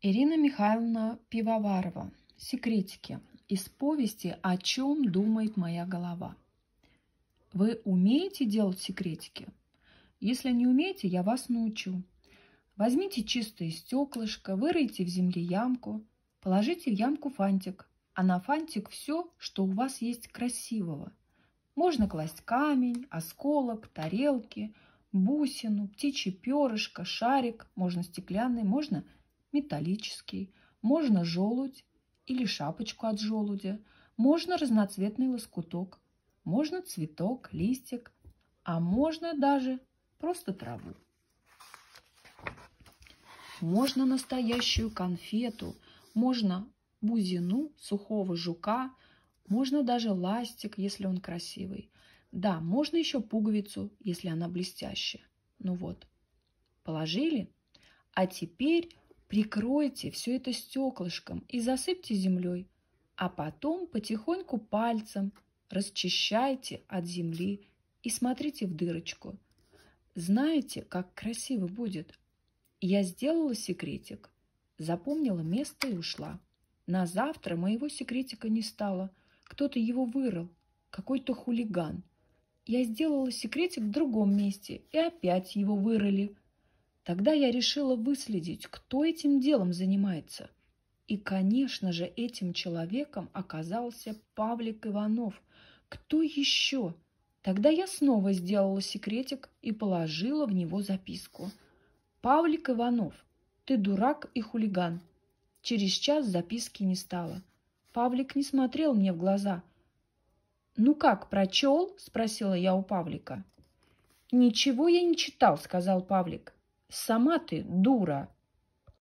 Ирина Михайловна Пивоварова. Секретики. Из повести «О чем думает моя голова». Вы умеете делать секретики? Если не умеете, я вас научу. Возьмите чистое стеклышко, выройте в земле ямку, положите в ямку фантик, а на фантик все, что у вас есть красивого. Можно класть камень, осколок, тарелки, бусину, птичье перышко, шарик, можно стеклянный, можно – металлический, можно желудь или шапочку от желудя, можно разноцветный лоскуток, можно цветок, листик, а можно даже просто траву. Можно настоящую конфету, можно бузину, сухого жука, можно даже ластик, если он красивый. Да, можно еще пуговицу, если она блестящая. Ну вот, положили. А теперь Прикройте все это стеклышком и засыпьте землей, а потом потихоньку пальцем расчищайте от земли и смотрите в дырочку. Знаете, как красиво будет? Я сделала секретик, запомнила место и ушла. На завтра моего секретика не стало. Кто-то его вырыл, какой-то хулиган. Я сделала секретик в другом месте, и опять его вырыли – Тогда я решила выследить, кто этим делом занимается. И, конечно же, этим человеком оказался Павлик Иванов. Кто еще? Тогда я снова сделала секретик и положила в него записку. «Павлик Иванов, ты дурак и хулиган». Через час записки не стало. Павлик не смотрел мне в глаза. «Ну как, прочел?» – спросила я у Павлика. «Ничего я не читал», – сказал Павлик. Сама ты дура.